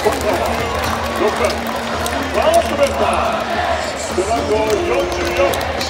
6番ワーストメンバー背番号44